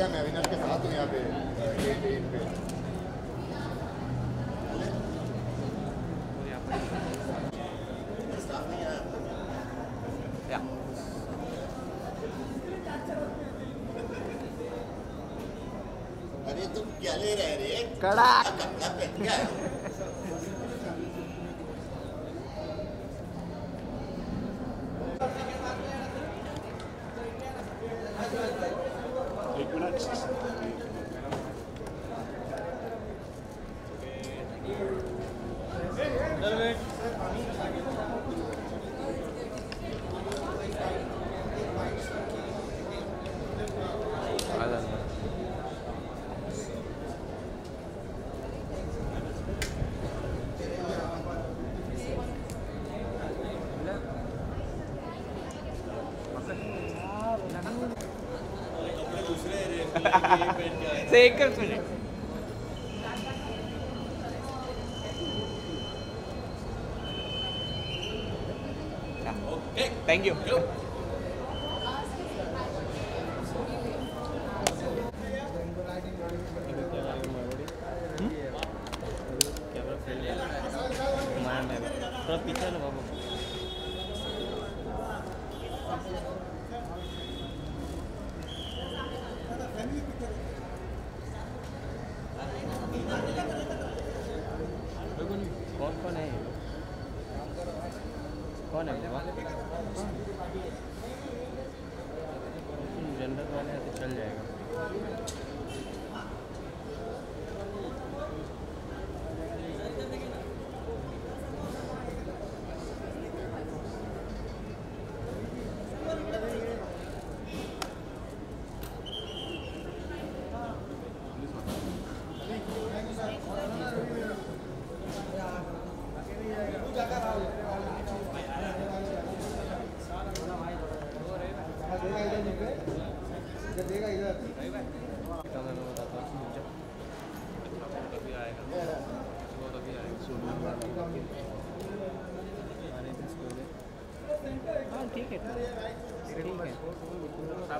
गया मैं अविनाश के साथ हूँ यहाँ पे। Ja. अरे तुम क्या ले रहे रे? कड़ा। कपड़ा पहन के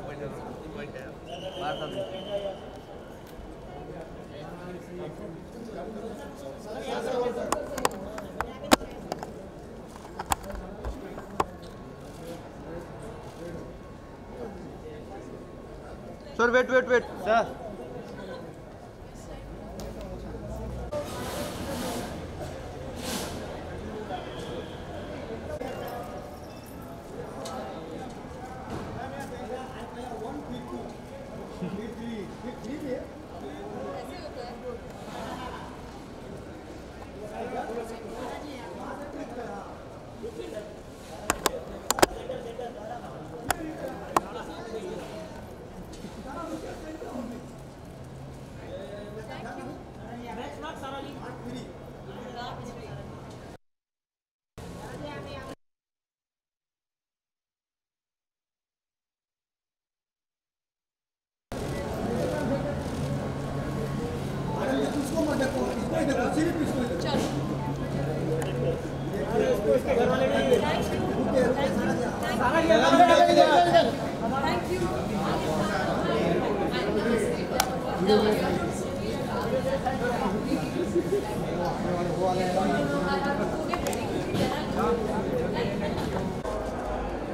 बात wait, wait, wait wait wait sir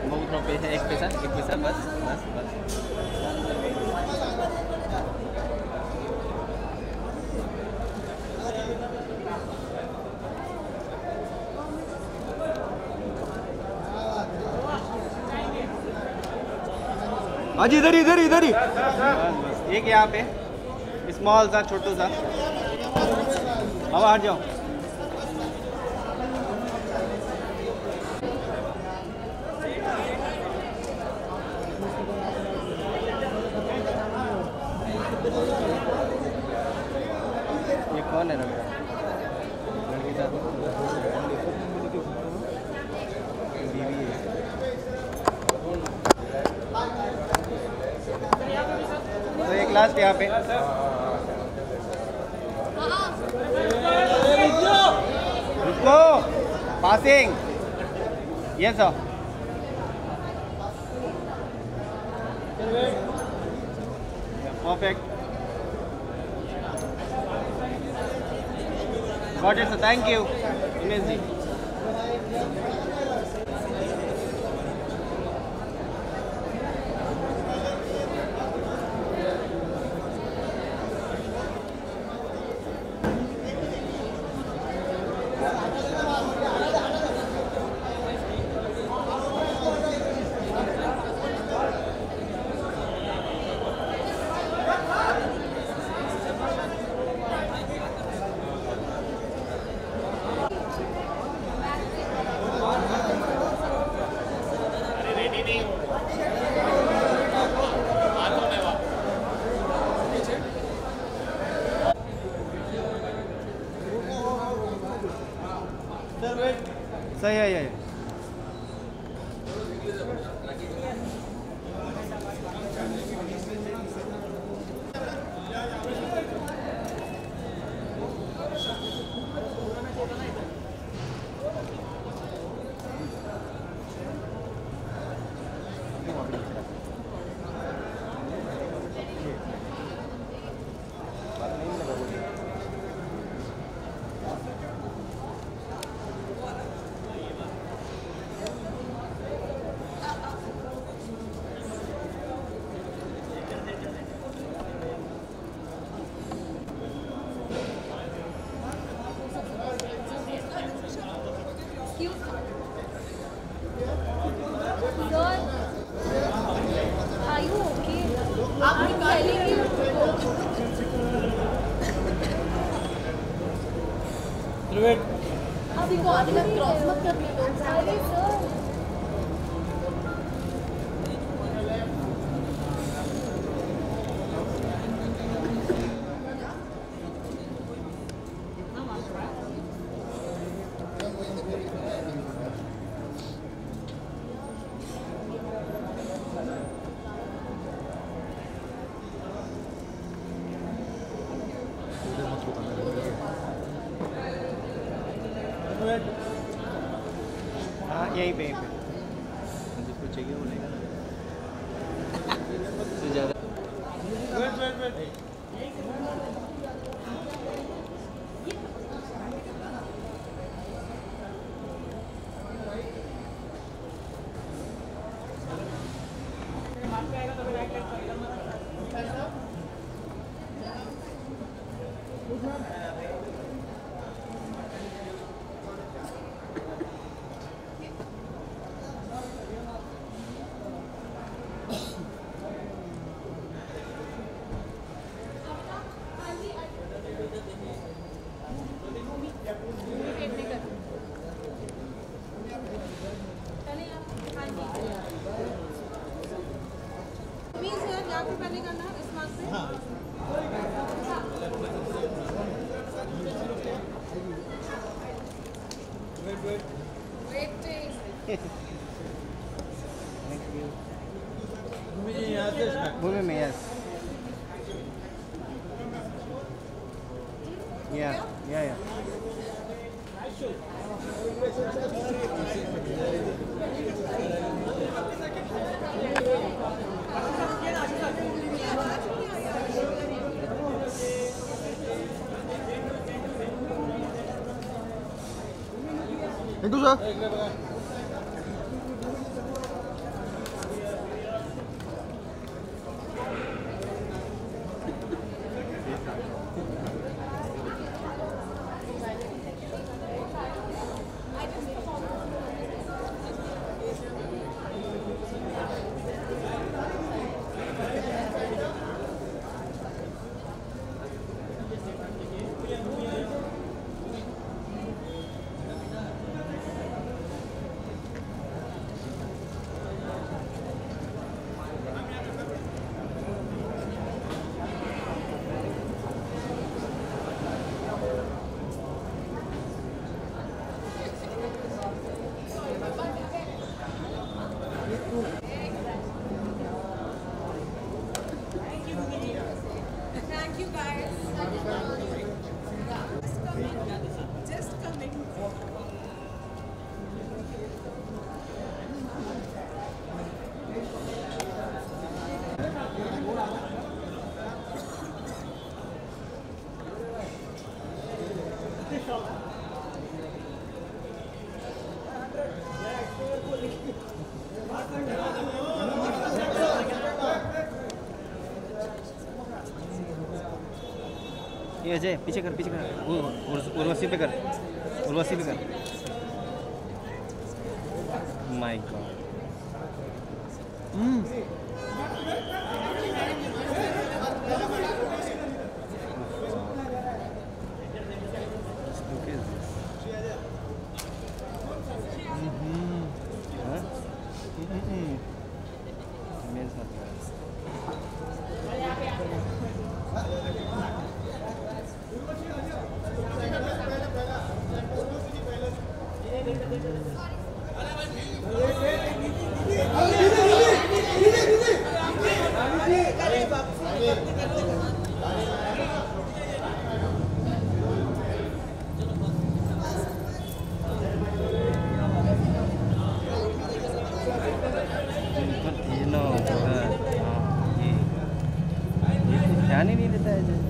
बहुत रुपये है एक पैसा एक पैसा बस बस बस हाँ जी, इधर इधर इधर ही। एक यहाँ पे स्मॉल सा, छोटू सा। हवा हट जाओ। लास्ट यहाँ पे रुको पासिंग ये sir Perfect. Got it, sir. Thank you. Dinesh ji. win the video. Itu पीछे कर पीछे कर। उर्वशी पे कर। उर्वशी पे कर my god Look at this. Huh? Mm-mm. मेरे साथ है। इनको ये ना होगा हाँ ये ये कुछ ध्यान ही नहीं देता है अजय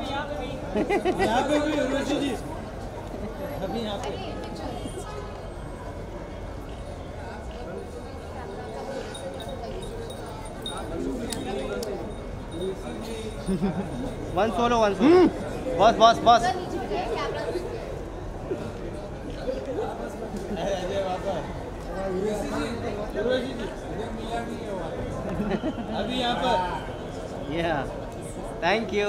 क्या बताएँ यहाँ पे भी उर्वशी जी। अभी यहाँ पे। वन सोलो वन सोलो बस बस बस। अभी यहाँ पर या थैंक यू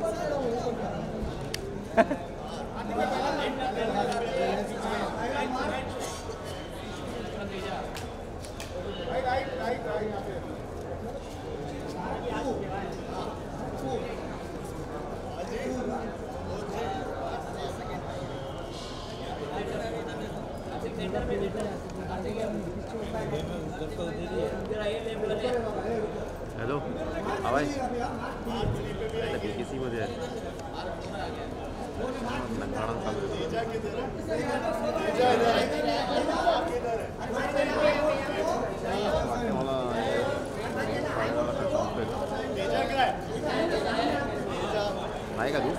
हॅलो आवाज़ बी के सीमध्ये आहे लग्नाला चालू आहे. वाटते मला फ़ायदा संपतोय. आहे का तू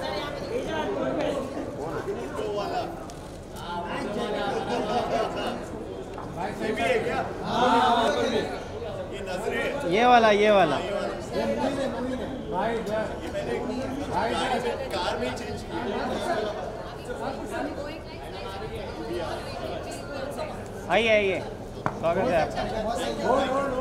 कोण आहे? ये वाला ये वाला आइए आइए स्वागत है आपका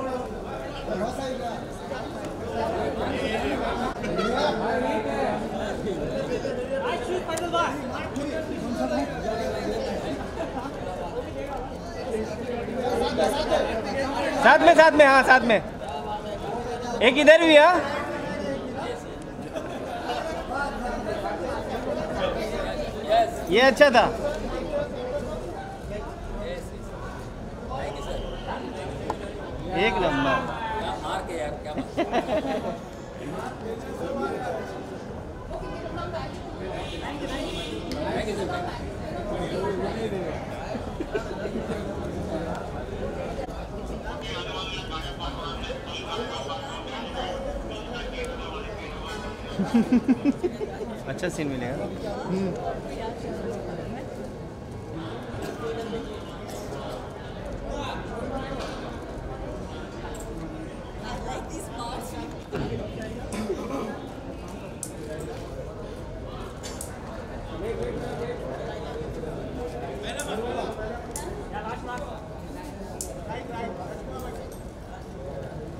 साथ में हाँ साथ में। एक इधर भी हाँ। ये अच्छा था। एक नंबर। अच्छा सीन मिलेगा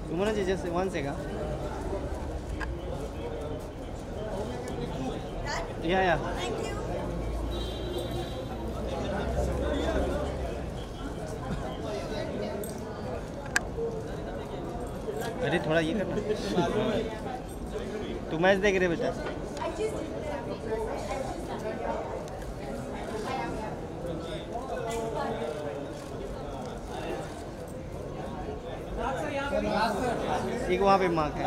तुम्हाला जे जैसे वन से का या या अरे, थोड़ा ये करना तू मैच देख रहे बेटा? एक वहाँ पे मार्क है।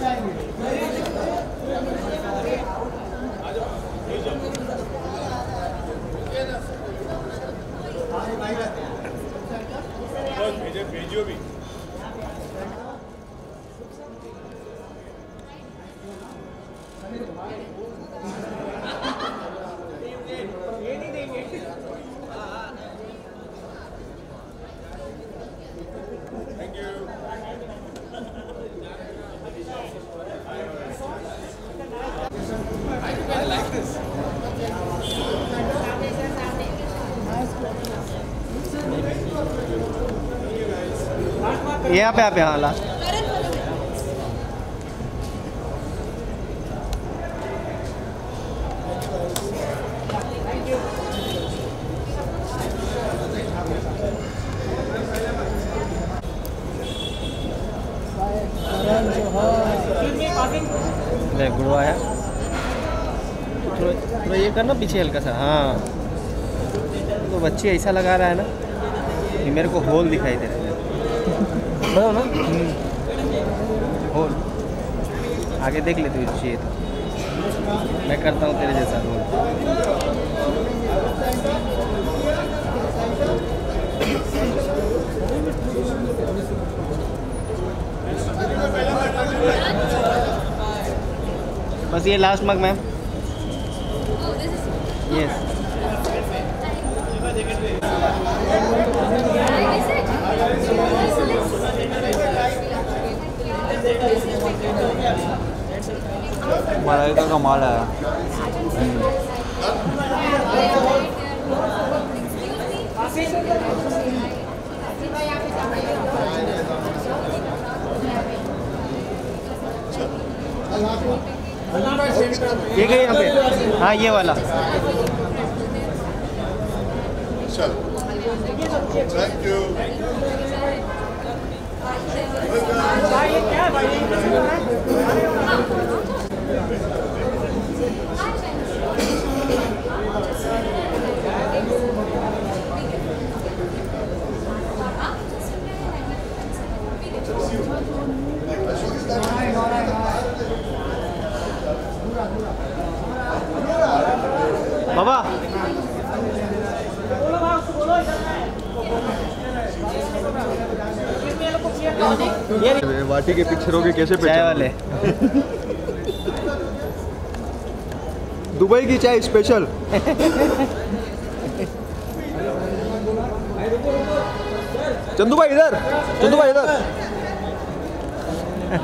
जाएंगे यहाँ पे आप यहाँ ले। थोड़ा ये करना पीछे हल्का सा हाँ। तो बच्चे ऐसा लगा रहा है ना कि मेरे को होल दिखाई दे रहा है। बताओ ना। होल आगे देख ले तुझे चाहिए तो। मैं करता हूँ तेरे जैसा होल बस ये लास्ट मग मैम यस मलाई का कमाल है। ये गए यहाँ पे? हाँ ये वाला। चल। Thank you वाटी के पिक्चरों के कैसे चाय वाले। दुबई की चाय स्पेशल चंदू भाई इधर चंदू भाई इधर।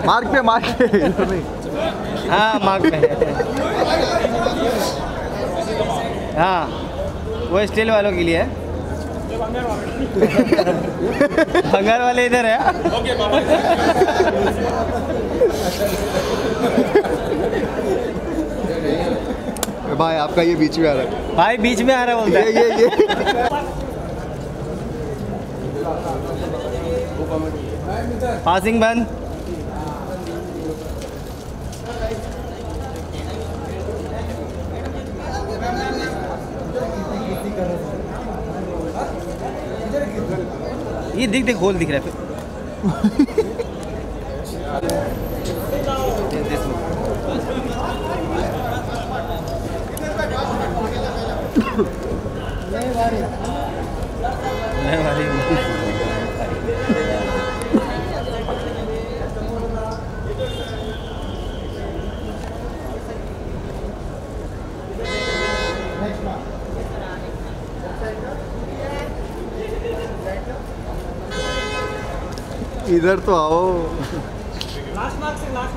मार्क पे मार्क पे। इधर नहीं हाँ मार्ग पे। हाँ वो स्टील वालों के लिए है। भंगार वाले इधर है। ओके भाई आपका ये बीच में आ रहा है। भाई बीच में आ रहा बोलता ये है। ये ये पासिंग बंद ये देख देख होल दिख रहा है नहीं नहीं वाली। इधर तो आओ।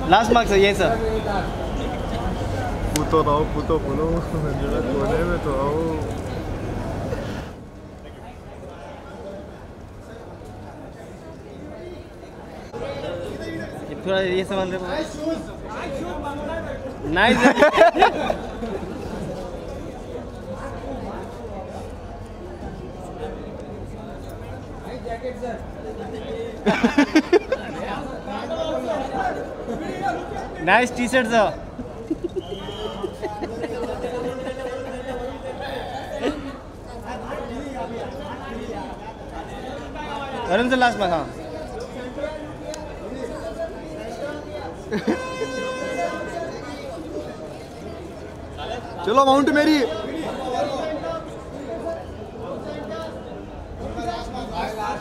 लास्ट मार्क्स है ये सर पूतो रहो पूतो बोलो। जरा कोने में तो आओ। थोड़ा ये रहे nice nice T shirt Varun से लास्ट में हाँ। चलो माउंट मेरी।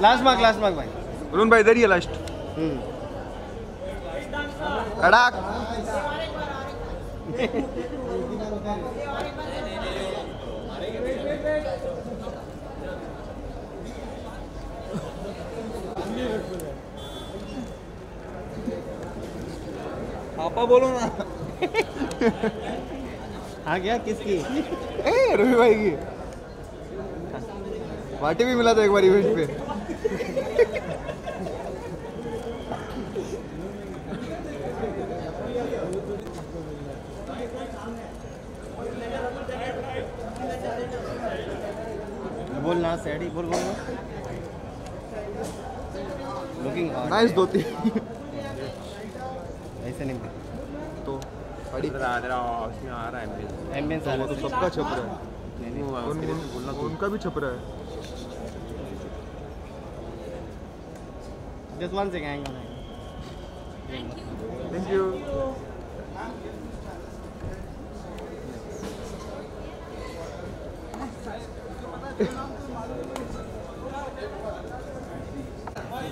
लास्ट मार्क लास्ट मार्क भाई। अरुण भाई इधर ही है लास्ट हम्म। अड़ाक पापा बोलो ना। आ गया किसकी? ए रवि भाई की। पार्टी भी मिला था एक बार इवेंट पे। ना सैडी बोल बोल लुकिंग नाइस धोती। ऐसे नहीं तो बड़ी उसमें आ रहा है एम्बियंस आ वो तो सबका छप रहा है। नहीं नहीं उन, उन, उनका भी छप रहा है। Just one second hang thank you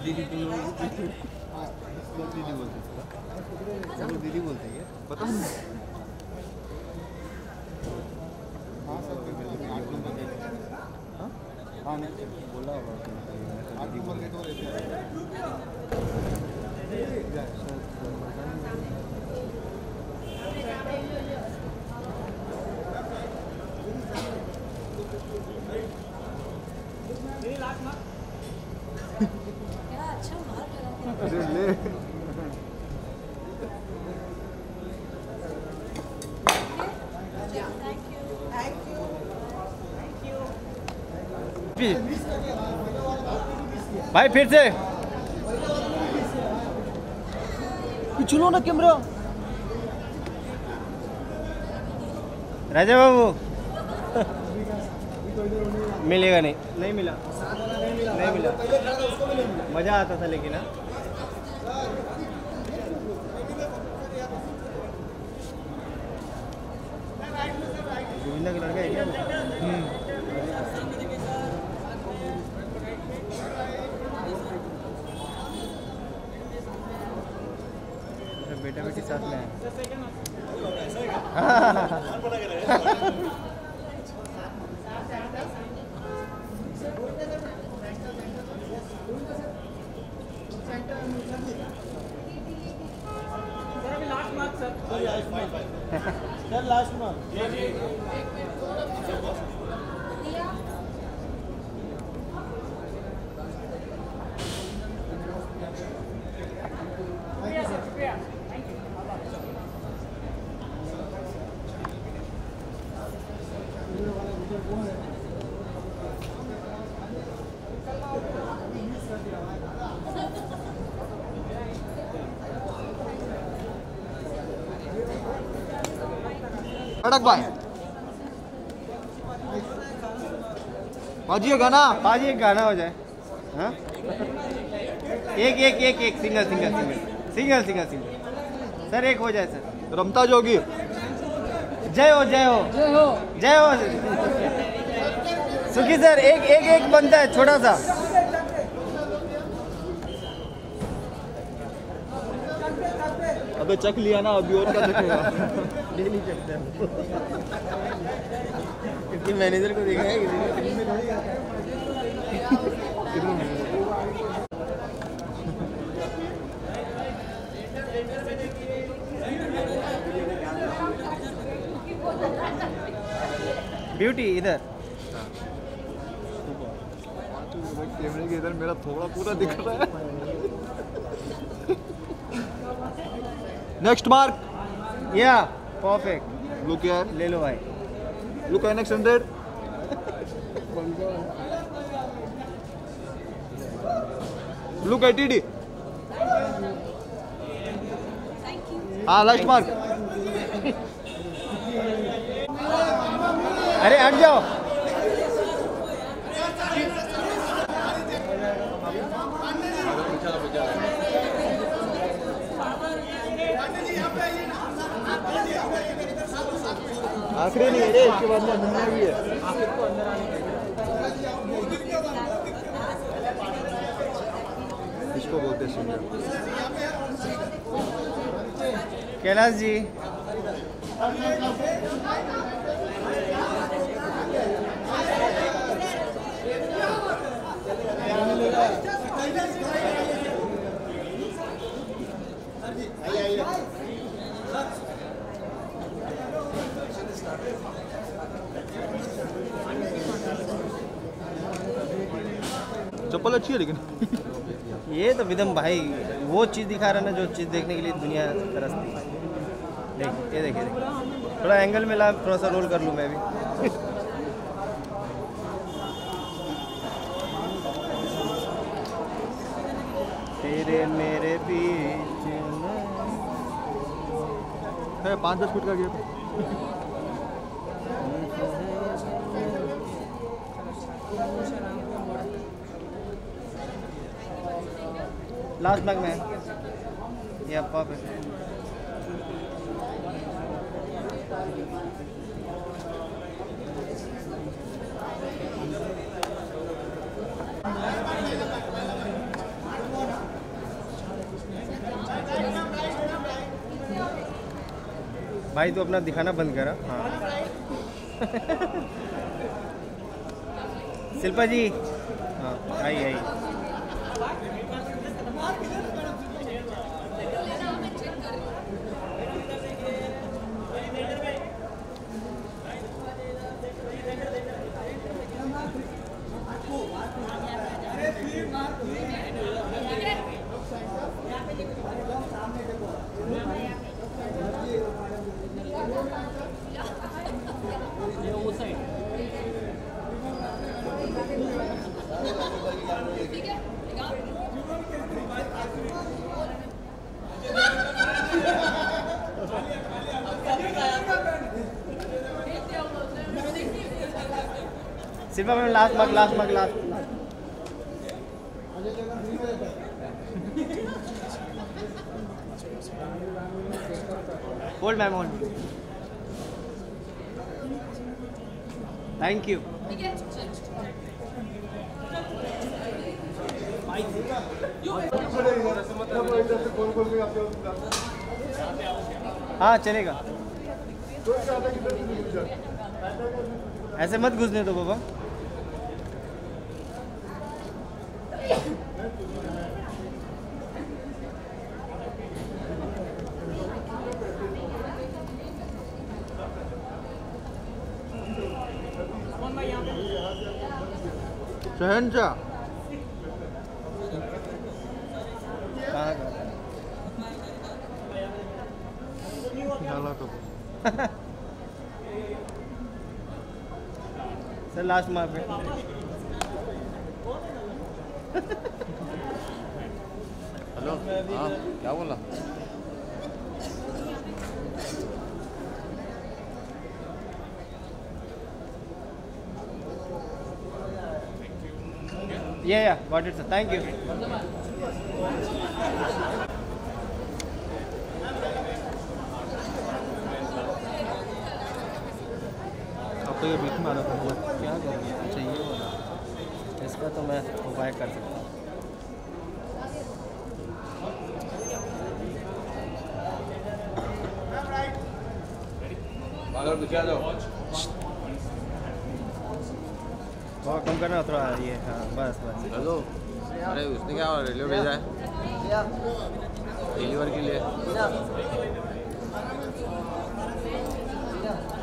दीदी तुम लोग इसको दीदी बोलते हैं सब लोग दीदी बोलते हैं पता नहीं हाँ सर आठ नंबर हाँ नहीं बोला होगा आठ नंबर तो अरे ले भाई फिर से। चलो ना कैमरा। राजा बाबू। मिलेगा नहीं। नहीं मिला। नहीं मिला। मज़ा आता था लेकिन हाँ गोविंदा का लड़का है क्या वो? मेरा बेटा बेटी साथ में है अड़क भाई बाजी ये गाना बाजी एक गाना हो जाए। हाँ? एक एक एक एक single single single single single single sir एक हो जाए सर। रमता जोगी जय हो जय हो। जय हो। जय हो। सुखी सर एक एक एक बनता है छोटा सा। अबे चख लिया ना अभी और क्या चखेगा डेली चलता है किसी मैनेजर को देखा है ब्यूटी इधर कैमरे के इधर। मेरा थोड़ा पूरा दिख रहा है नेक्स्ट मार्क या परफेक्ट लुक यार ले लो भाई. Look an X hundred look eighty D हाँ लास्ट मार्क अरे हट जाओ. आखिरी नहीं है इसके बाद में अंदर भी है इसको बोलते सिंगर कैलाश जी। अच्छी है लेकिन? ये तो विदम भाई वो चीज़ दिखा रहा है ना जो चीज़ देखने के लिए दुनिया तरसती है। देख ये देखिए देखिए थोड़ा एंगल में ला थोड़ा सा रोल कर लूँ मैं भी। तेरे मेरे बीच है पाँच दस फीट का गैप। बैग में। या परफेक्ट भाई तो अपना दिखाना बंद करा हाँ। शिल्पा जी। हाँ आई आई Shilpa ma'am last mug last mug last. Hold ma'am hold thank you हाँ चलेगा। ऐसे मत घुसने दो बाबा। शहनशाह। तो। सर लास्ट मार्क हेलो हाँ क्या बोला? Yeah, yeah, got it, sir. Thank you. अब तो ये बीच में आ रहा था क्या करूँ अच्छा ये वाला इसका तो मैं उपाय कर सकता हूँ थोड़ा कम करना थोड़ा ये हाँ बस बस हेलो अरे उसने क्या रेलवे भेजा है डिलीवर के लिए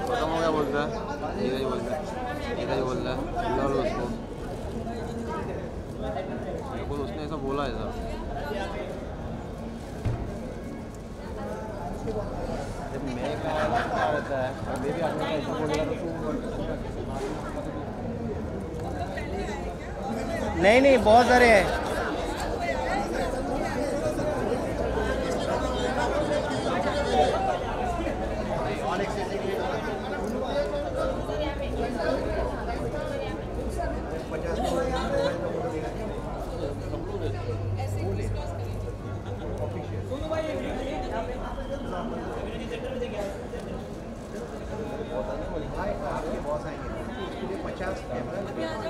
खत्म हो गया बोल रहा है ये बोल रहा है ये बोल रहा है लो उसको उसने ऐसा बोला है सर नहीं नहीं बहुत सारे हैं। पचास camera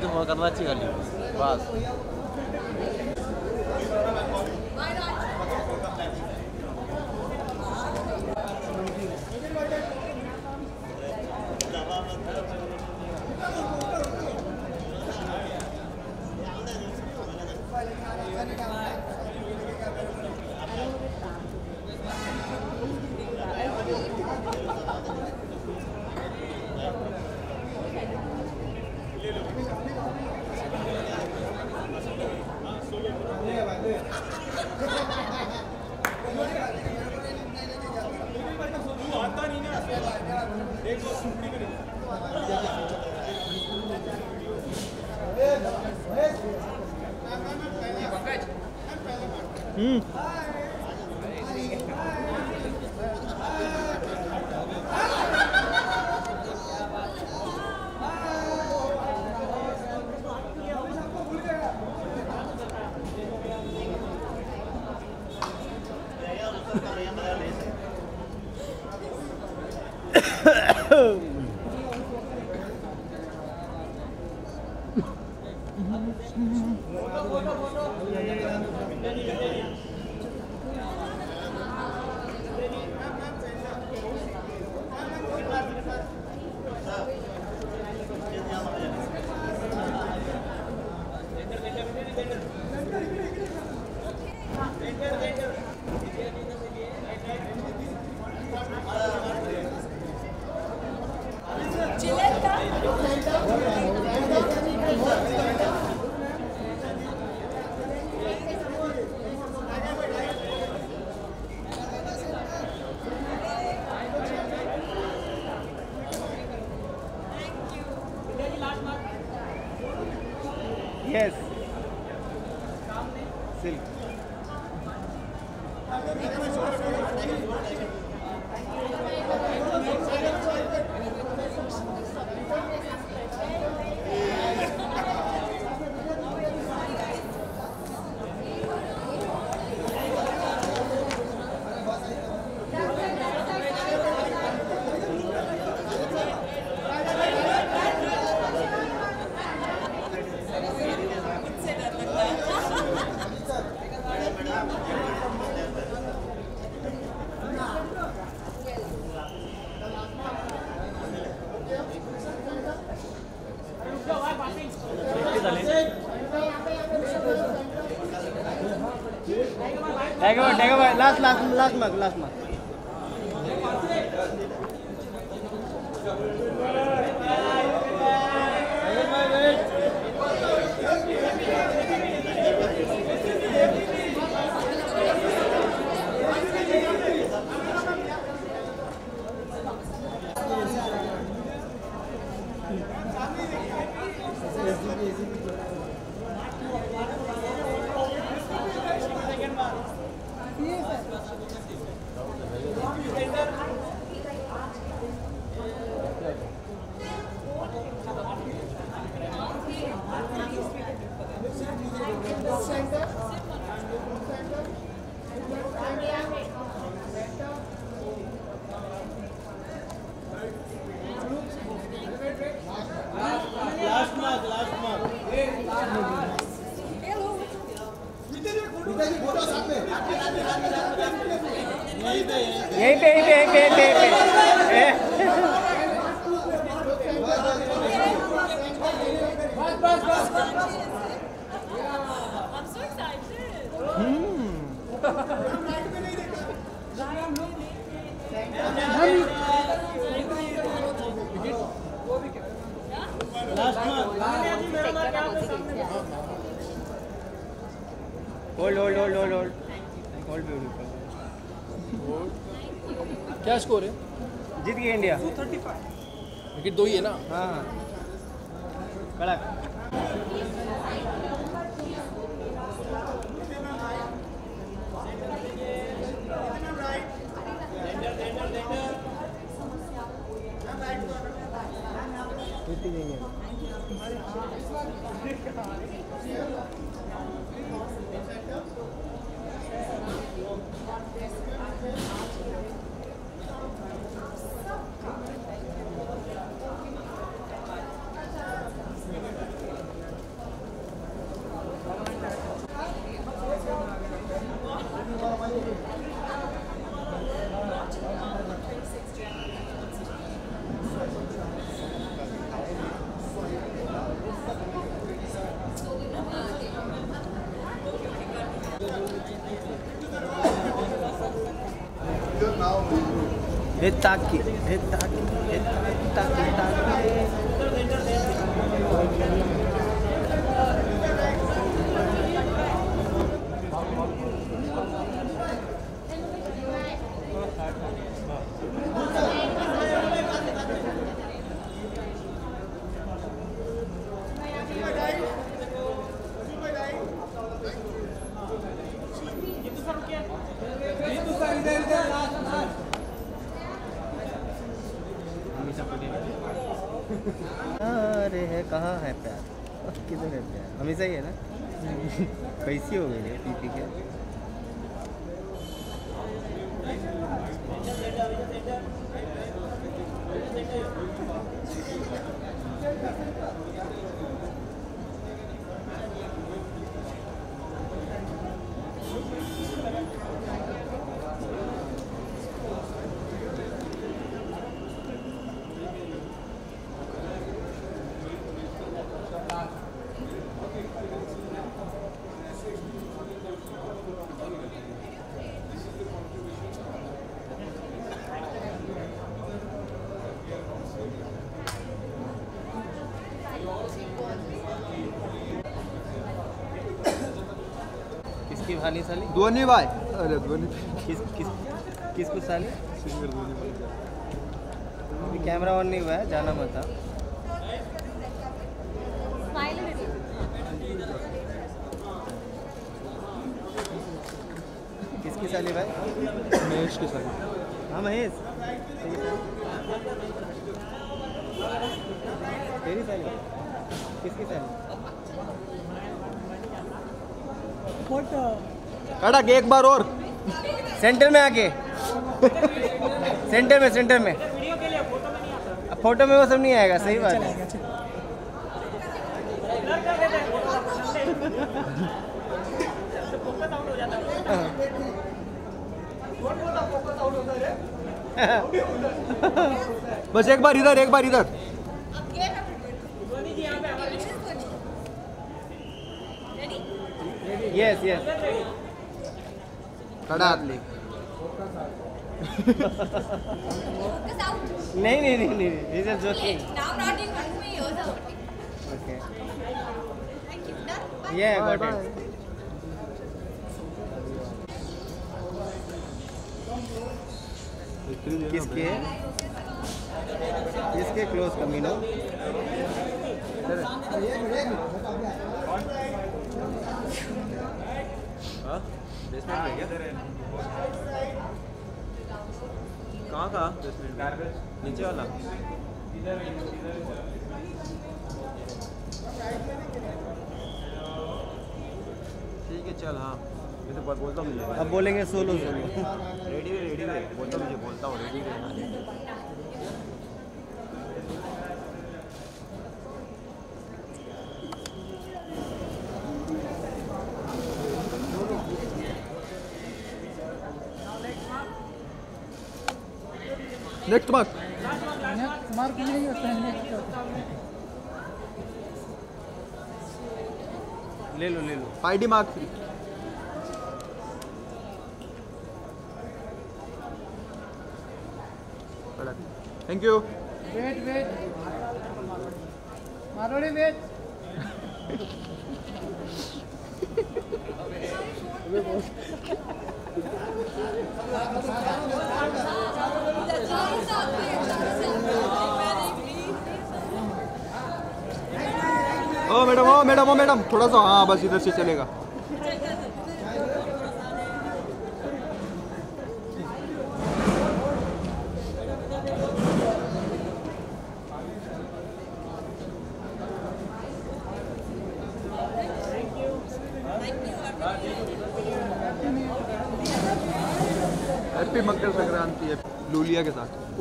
этому канатигалим. Вас. lắc lắc lắc lắc lắc hold hold hold hold hold hold beautiful क्या स्कोर है? जीत गई इंडिया। विकेट दो ही है ना? हाँ। हाँ कड़क जीती गई है हे ताकी हे ताकी हे ताकी ताकी ताकी अरे है कहाँ है प्यार किधर है प्यार हमेशा ही है ना कैसी हो गई है पी पी के किसकी भाली साली? धोनी भाई। अरे धोनी। किस किस किसको साली? अभी कैमरा ऑन नहीं हुआ है जाना मत little. किसकी साली भाई? महेश के साथ हाँ महेश। तेरी साली? तेरी साली? किसकी साली कड़क एक बार और। सेंटर में आके। सेंटर में सेंटर में। फ़ोटो में वो सब नहीं आएगा सही बात। है बस एक बार इधर एक बार इधर। Yes yes out. नहीं नहीं नहीं नहीं दिस इज़ जोकिंग. ओके. ये गॉट इट किसके किसके क्लोज कमीनो क्या कहाँ का? बेसमेंट नीचे वाला। ठीक है चल हाँ। मैं तो बोलता हूँ मुझे अब बोलेंगे सोलो सोलो। रेडी है रेडी है। बोलता हूँ मुझे बोलता हूँ रेडी है। नेक्स्ट मार्क मार्क नहीं होता है नेक्स्ट ले लो ले लो ID mark three thank you wait wait मारोड़ी wait ओ मैडम ओ मैडम ओ मैडम थोड़ा सा हाँ बस इधर से चलेगा।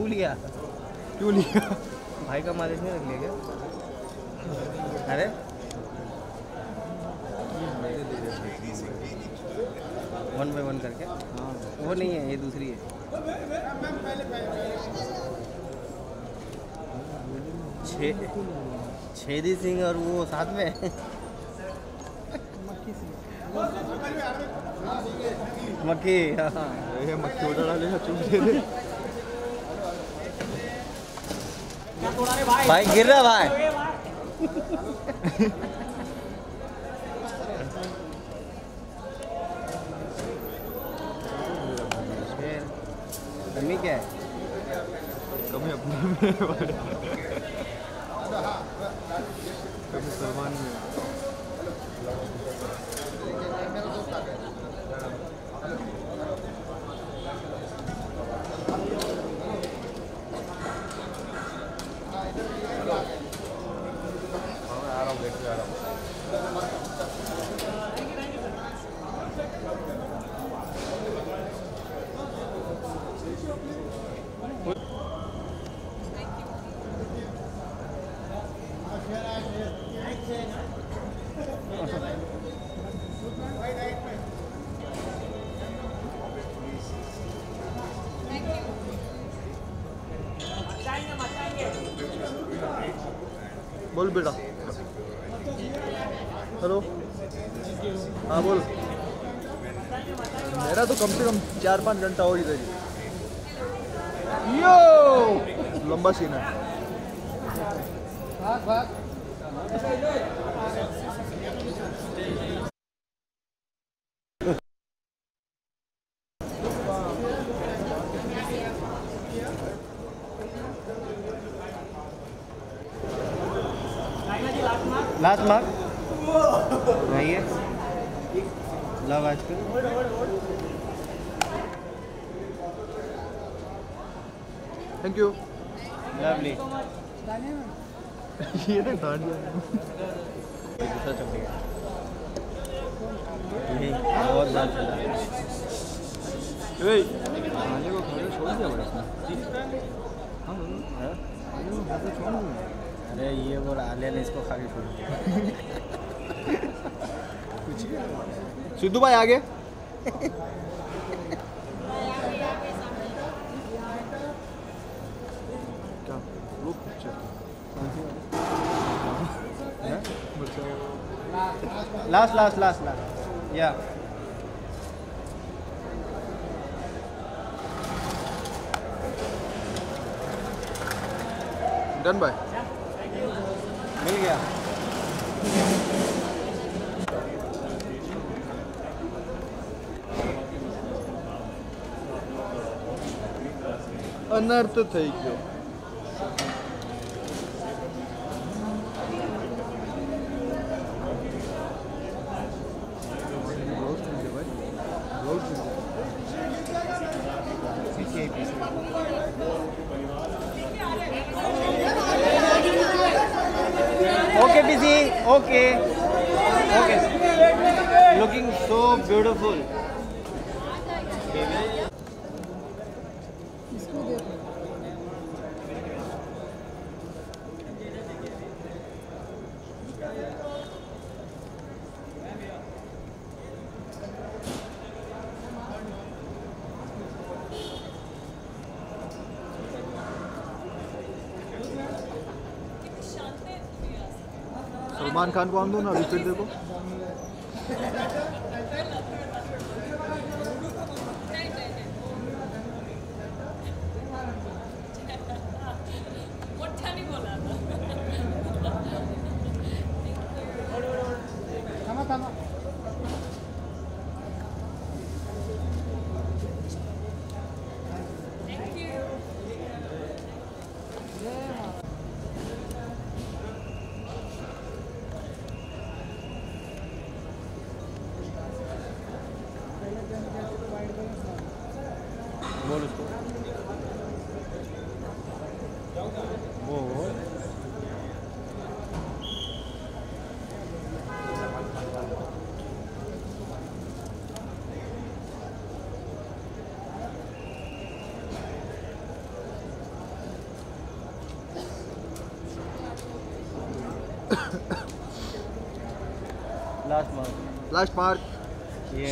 साथ क्यों लिया? भाई का मालिश नहीं रख लिया क्या? अरे। वन बाय वन करके? हाँ वो नहीं है ये दूसरी है। छेदी सिंह और वो साथ में? मक्खी। हाँ ये मक्खी उड़ा डालेगा चुप दे भाई गिर रहा भाई। कमी क्या है? कमी अपने में कभी सलमान में बोल बेटा। हेलो। हाँ बोल। मेरा तो कम से कम चार पाँच घंटा हो इधर यो! लंबा सीन है। भाग भाग लास्ट मार्क नहीं है लव आजकल थैंक यू लवली ये ना दाढ़ी दूसरा चल गया यही बहुत बार चला ए खाने को खाने छोड़ दिया बड़ा इसने अरे ये वो आलिया ने इसको खा के छोड़ दिया सिद्धू भाई आगे। लास्ट लास्ट लास्ट लास्ट या डन भाई मिल गया। અનર્થ થઈ ગયો सलमान खान को हम दो ना रिपीट देखो लास्ट पार्क ये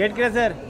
गेट किधर सर?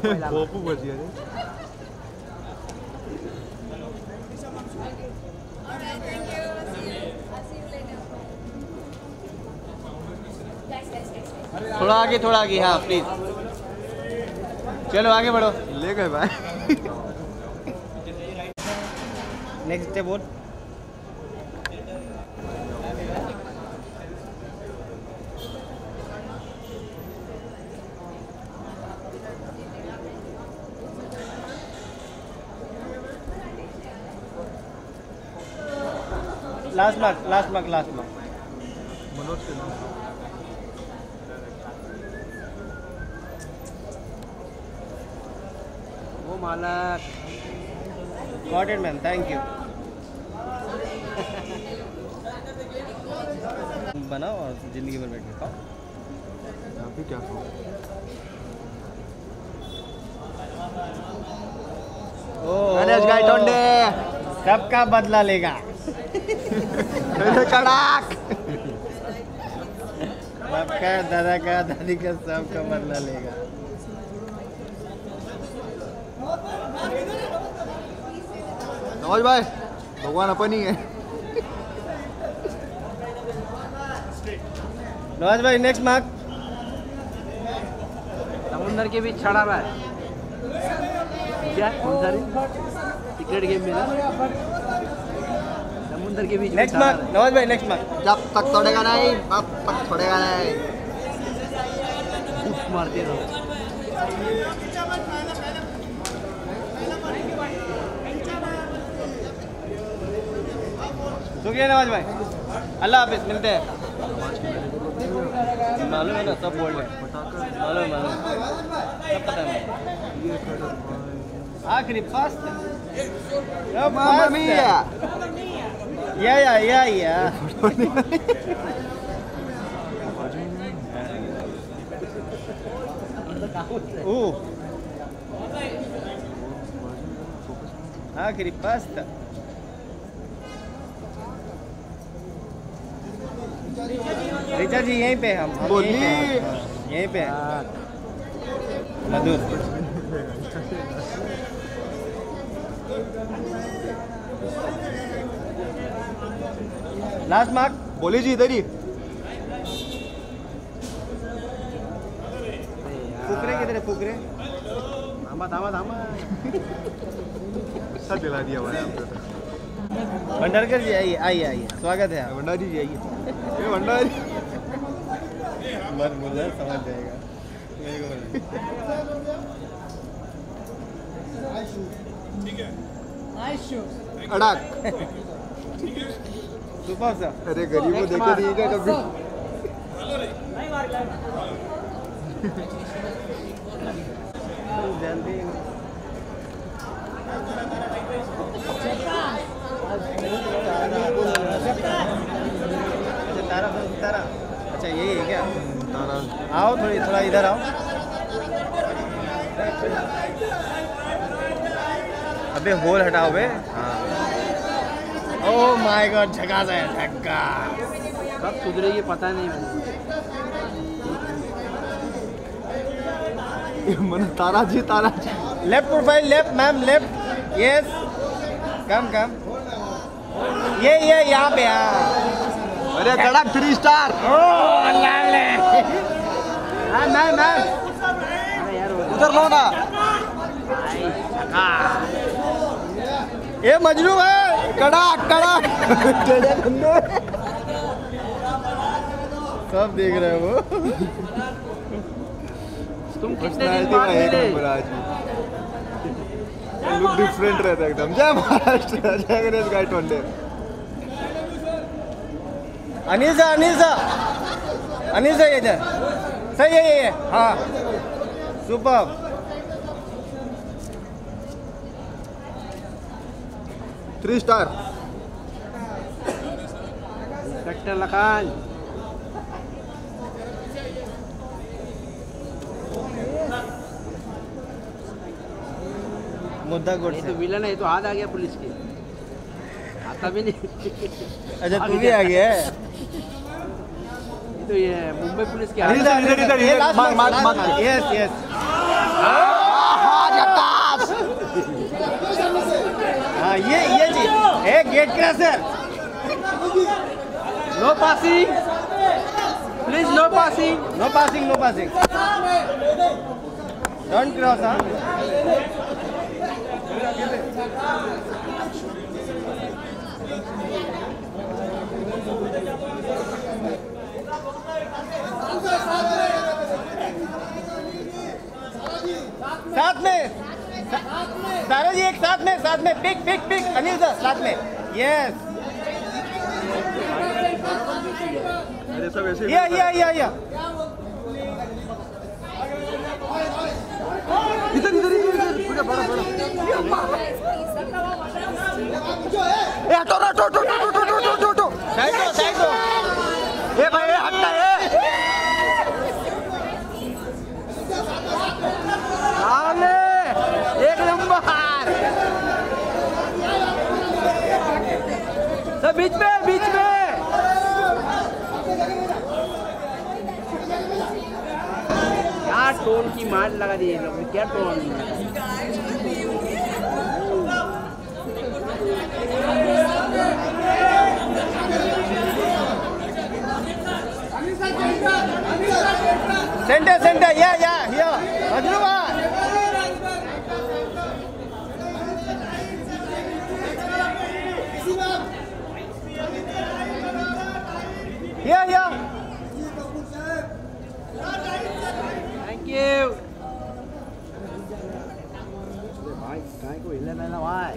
करना थोड़ा आगे थोड़ा आगे हाँ प्लीज़ चलो आगे बढ़ो। ले गए भाई। Next day board last mark last mark last mark Manoj के नाम वो मालक। Got it ma'am thank you बनाओ और ज़िंदगी भर बैठ के खाओ पे क्या ओ। गणेश गाय टोंडे सबका बदला लेगा। कड़ाक बाप का दादा का दादी का सबका बदला लेगा। नवाज़ भाई भगवान अपन ही है। नवाज़ भाई नेक्स्ट मार्क समुंदर के बीच छड़ा रहा है क्या? कौन सा रे गेम में समुंदर के बीच नेक्स्ट मार्क नवाज़ भाई नेक्स्ट मार्क जब तक तोड़ेगा नहीं तब तक छोड़ेगा नहीं। है। उफ मारते रहो शुक्रिया नवाज़ भाई। अल्लाह हाफिज मिलते हैं। मालूम है ना सब बोल रहे मालूम है, मालूम सब पता है। आखिरी पास्ता मामा मिया। या या या या Ooh. आखिरी पास्ता रिचा जी यहीं पे हम। हम यहीं पे यहीं पे। मधुर। लास्ट मार्क बोले जी इधर ही। फुकरे किधर है फुकरे? थांबा थांबा थांबा सब दिला दिया भाई आपने। भंडारकर जी आइए आइए आइए। स्वागत है। आप भंडारी जी आइए। ये भंडारी मत बोला समझ जाएगा। मेरे को अड़ाक। अरे गरीबों देखे नहीं क्या कभी। अच्छा तारा तारा अच्छा यही है क्या? तारा। आओ थोड़ी थोड़ा इधर आओ। अबे होल हटाओ बे। ओह माय गॉड झकास है झक्का कब सुधरेगी पता नहीं मुझे मन Tara ji Tara ji. Left profile left ma'am left yes come come ये ये यहाँ पे हाँ। अरे कड़क थ्री स्टार हाँ मैम मैम उधर लो ना ये मजनू है टेढ़े खन्ने सब देख रहे हो तुम कितने दिन बाद मिले? लुक डिफरेंट रहता है एकदम। जय महाराष्ट्र जय गणेश गाय टोंडे। अनिल सा अनिल सा अनिल सा ये सही है ये हाँ। Super three star. Inspector Lakhan. मुद्दा गुड तो विलन है ये तो हाथ आ गया पुलिस के। आता भी नहीं। अच्छा तू भी आ गया है? तो ये मुंबई पुलिस के इधर, इधर, इधर, मार, मार, मार। यस यस हाँ। ये ये चीज़ a gate crasher no passing please no passing no passing no passing don't cross हाँ साथ में। सारा जी एक साथ में साथ में pick pick pick Anil sir साथ में। यस मेरे सब ऐसे या या या या इधर इधर इधर इधर। पूरा बड़ा बड़ा ए हटो हटो हटो हटो हटो हटो हटो साइड दो साइड दो ए भाई ए हटना ए साले एक नंबर सब बीच में बीच में। क्या टोन की मार लगा दी लोग क्या tone centre centre yeah yeah या। मजनू भाई या या थैंक यू भाई काय को हिलने ना भाई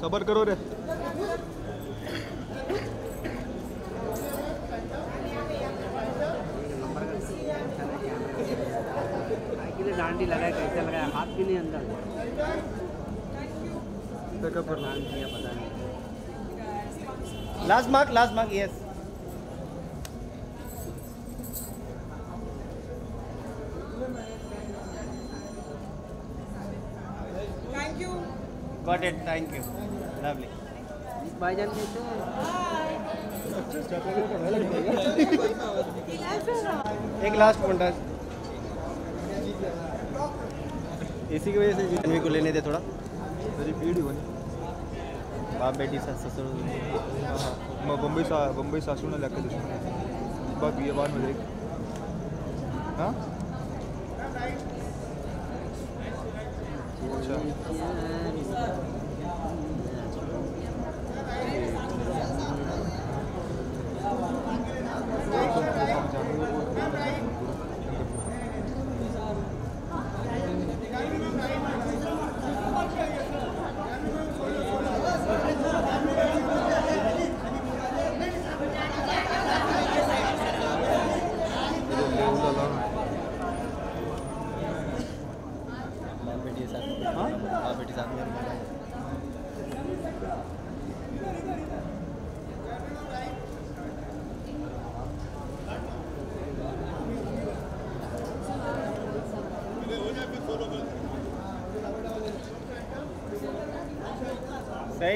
सबर करो रे काय के लिए डांडी लगाए कैसे लगाया हाथ भी नहीं अंदर। पता नहीं। Last mark last mark yes thank you got it thank you lovely भाईजान कैसे हैं? एक लास्ट पॉइंट इसी की वजह से जानवी को लेने दे थोड़ा। मेरी भीड़ ही बनी बाप बेटी, सास ससुर। मैं बम्बई सा, बम्बई सासू ने लेकर दुश्मन बात ये बात मेरे हाँ? अच्छा।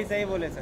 सही सही बोले सर।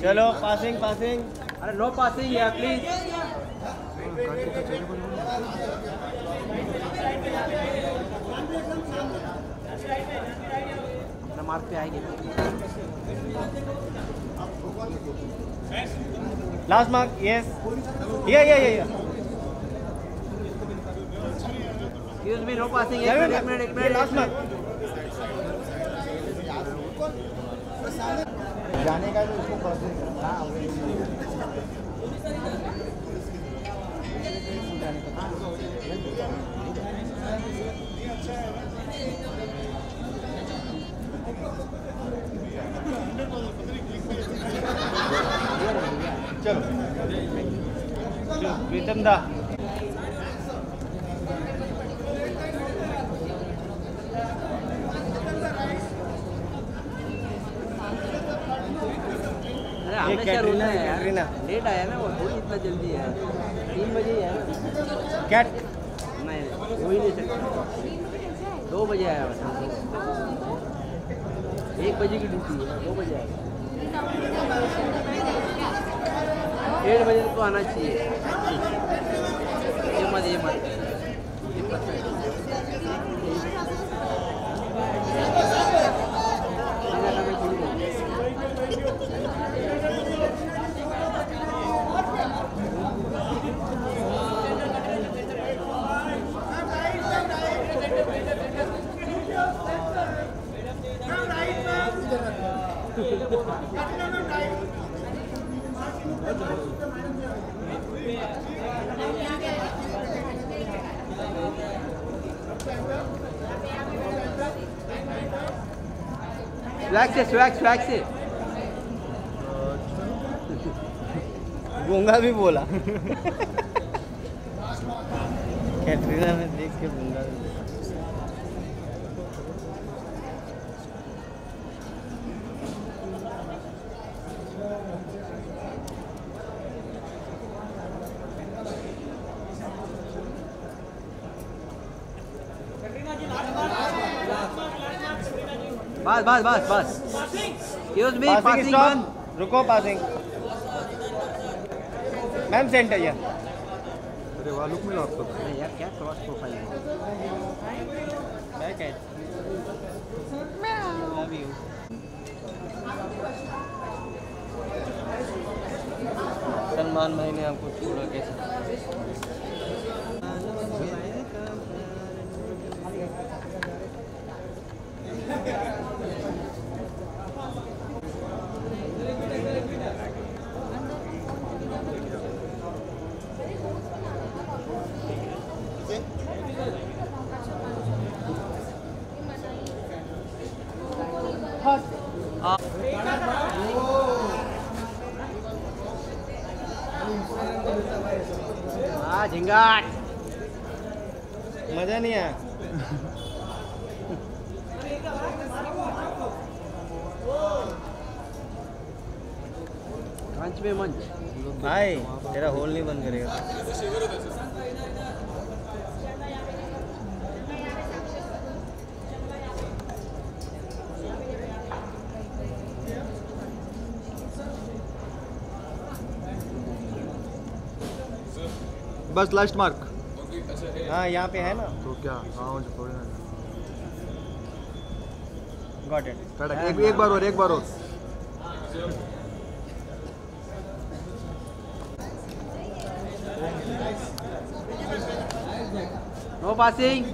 चलो पासिंग पासिंग अरे नो पासिंग है प्लीज़ मार्क पे आएँगे। लास्ट मार्क यस ये ये ये एक्सक्यूज मी नो पासिंग एक मिनट एक मिनट एक मिनट लास्ट मार्क जाने का भी उसको प्रोसेस चलो। प्रीतम दा। ये हमने है यार। कैटरीना। लेट आया ना वो थोड़ी इतना जल्दी है। तीन बजे ही ना। कैट। नहीं नहीं, हो ही नहीं सकता। दो बजे आया बस। एक बजे की ड्यूटी है दो बजे आया। डेढ़ बजे तो आना चाहिए। ये मत ये मत। स्वैग से स्वैग स्वैग से गूँगा भी बोला। कैटरीना ने देख के गूँगा भी बोला। बस बस बस बस। एक्सक्यूज मी पासिंग बंद। रुको पासिंग मैम सेंटर या अरे वाह लुक मिला आपको नहीं यार क्या क्रॉस प्रोफ़ाइल है? मैं कैट लव यू सलमान भाई ने आपको छोड़ा कैसे हाँ झिंगाट मज़ा नहीं आया मंच में मंच। भाई तेरा होल नहीं बंद करेगा। बस लास्ट मार्क हाँ यहाँ पे है ना। तो क्या? हाँ मुझे थोड़ी ना गॉट इट टाटा एक एक बार और एक बार और। नो पासिंग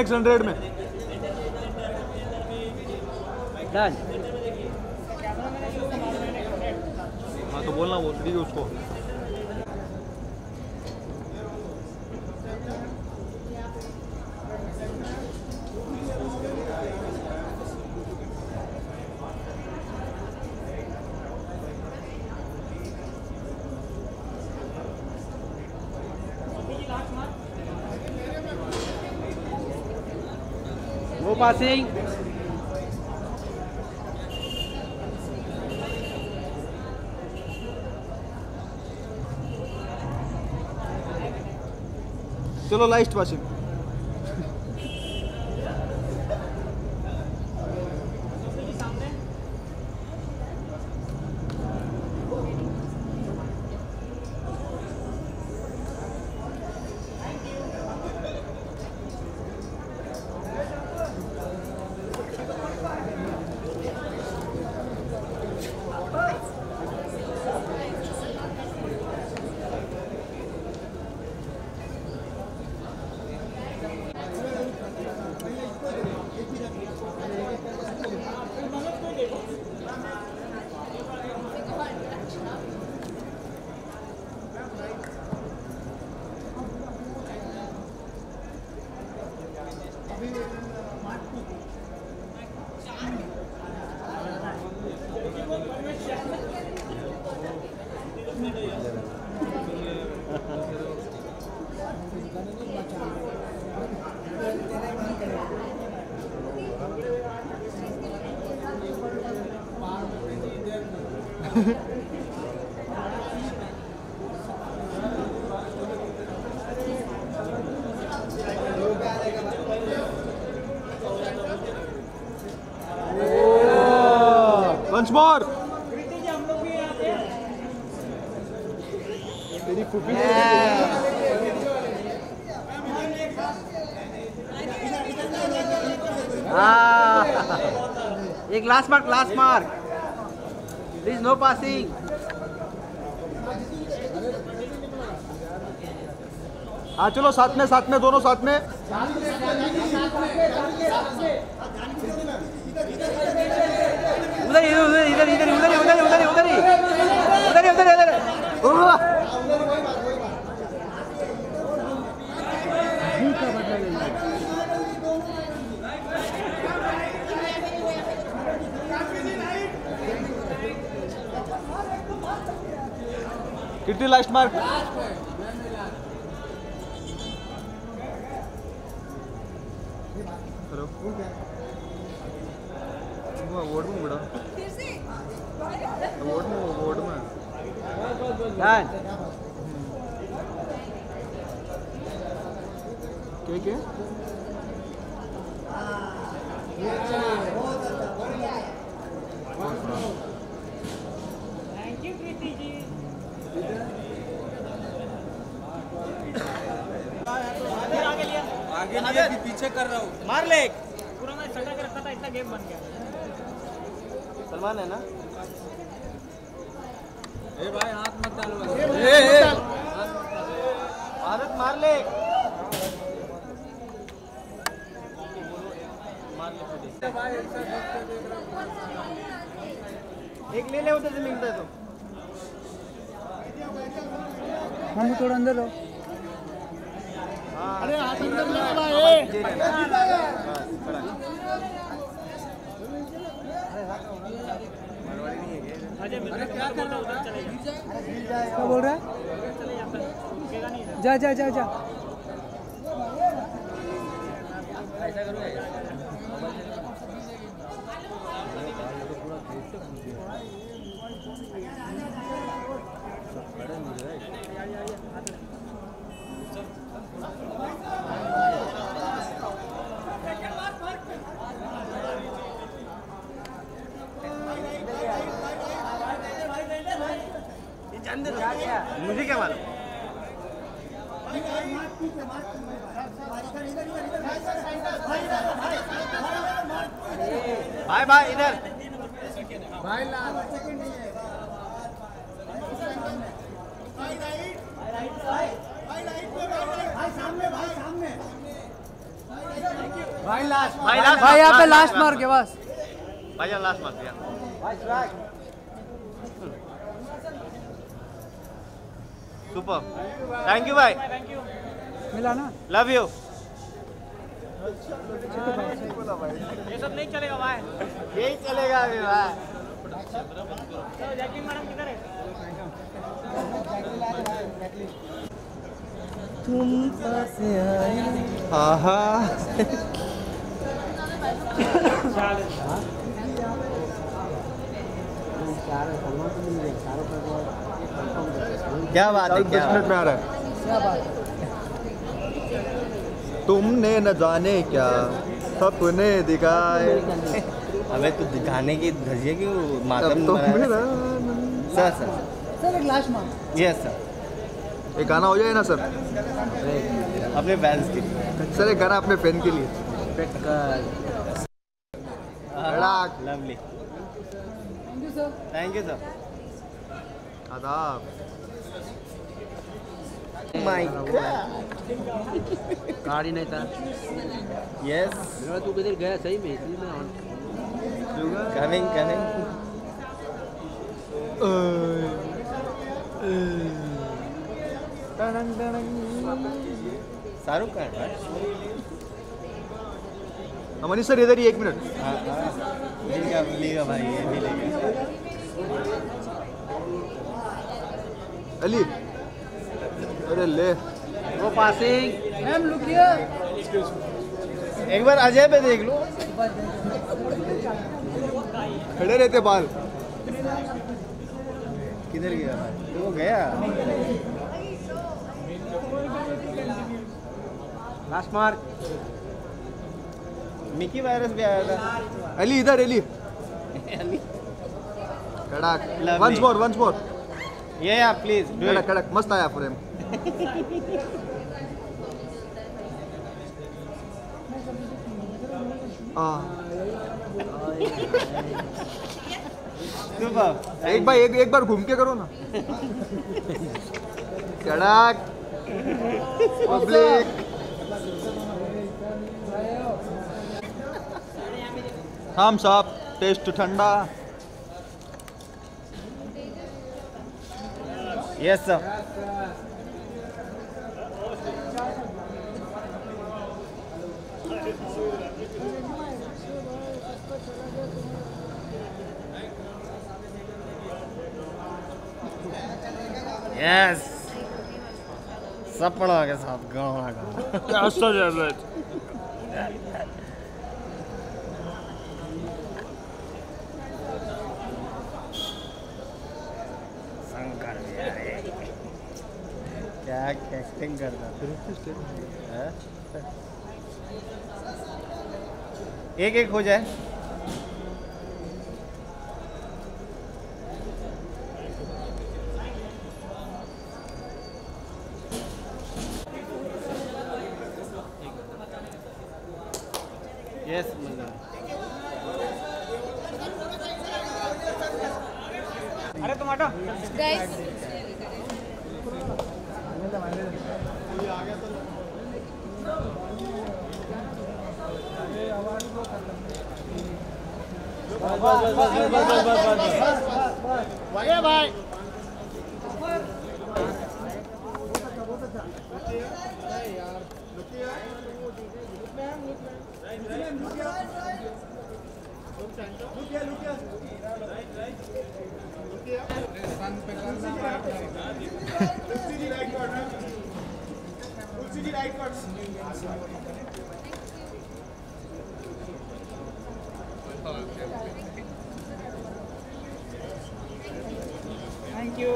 एनएक्स हंड्रेड में। हाँ तो बोलना बोल उसको। पासिंग चलो लास्ट पासिंग वंस मोर तेरी फूफी हाँ एक last mark last mark please no passing हाँ चलो साथ में साथ में दोनों साथ में। उधर ही इधर इधर उधर उधर उधर उधर उधर उधर उधर! कितनी लास्ट मार्क हेलो। वोट में बड़ा फिर वोट में वोट में Done. क्या क्या आगे अभी पीछे कर रहा हूँ। मार ले। पूरा मैं सटा के रखा था इतना गेम बन गया। सलमान है ना? ए भाई हाथ मत डालो भारत मार ले। एक ले ले उधर से मिलता है तो। हम थोड़ा अंदर रहो अरे हाथ अंदर ले अजय मिल क्या कर रहा उधर चले जा क्या बोल रहा है? जा जा जा नहीं जा जा जा जा मुझे क्या मालूम? भाई भाई इधर। भाई लास्ट। भाई लास्ट भाई यहाँ पे लास्ट मार के बस। भाई लास्ट मार दिया। सुपर थैंक यू भाई मिला ना लव यू ये सब नहीं चलेगा भाई यही चलेगा अभी भाई मैडम किधर है? तुम पास आए आहा. क्या बात है क्या मिनट में आ रहा है। तुमने न जाने क्या सपने दिखाए। हमें तो दिखाने की धजिए कि वो मातम तो है। Sir sir. सर एक लास्ट मांग यस सर एक गाना हो जाए ना सर। अपने फैंस के लिए। सर एक गाना अपने फ़ैन के लिए। Lovely thank you sir thank you sir आदाब। माय कार्ड ही नहीं था। यस मेरा तू किधर गया? सही में इसलिए मैं कमिंग कमिंग शाहरुख खान अमनी सर इधर ही एक मिनट। हाँ हाँ। मिलेगा मिलेगा भाई ये मिलेगा। अली अरे ले। वो पासिंग मैम लुक एक बार अजय पे देख लो। खड़े रहते बाल। किधर गया? तो वो गया। लास्ट मार्क मिकी वायरस भी आया था। अली इधर अली। अली। कड़क। वंस मोर वंस मोर ये या प्लीज़ कड़क कड़क मस्त आया फ्रेम एक बार एक एक बार घूम के करो ना। कड़क पब्लिक। हम साहब टेस्ट ठंडा। यस सर यस सपना के साथ गाना गा शंकर भी आए क्या एक्टिंग करता है? एक एक हो जाए यस अरे तुम हटो गाइस यू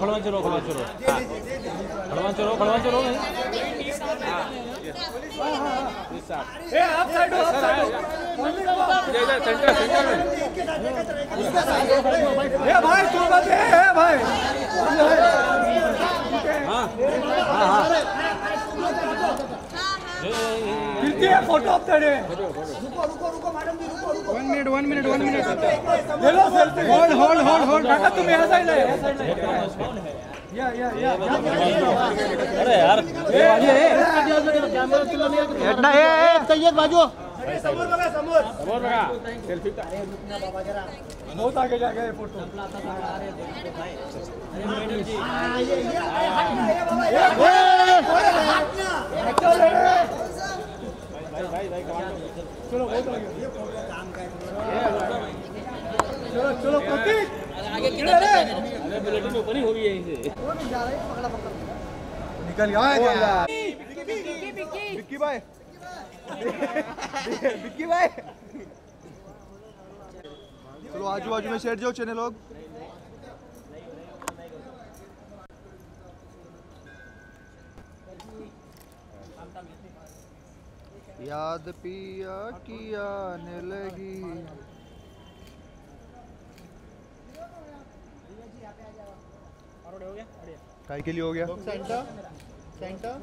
खड़वा चलो खड़वा चलो खड़वा चलो खड़वा चलो ए भाई तू बस ए भाई कीर्ति है फ़ोटो अब तेरे रुको रुको रुको मैडम जी रुको रुको one minute one minute one minute hold hold hold hold काका तुम्ही ह्या साईडला या, ह्या साईडला या. या या या अरे यार समोर बघा सेल्फी बहुत आगे जा गए फ़ोटो चलो चलो प्रतीक अरे बुलेटिन ऊपर ही हो गई यहीं से निकल गया विक्की. भाई विक्की भाई चलो आजू बाजू में सेट जाओ चने लोग याद पिया की आने लगी। काय के लिए हो गया? Centre centre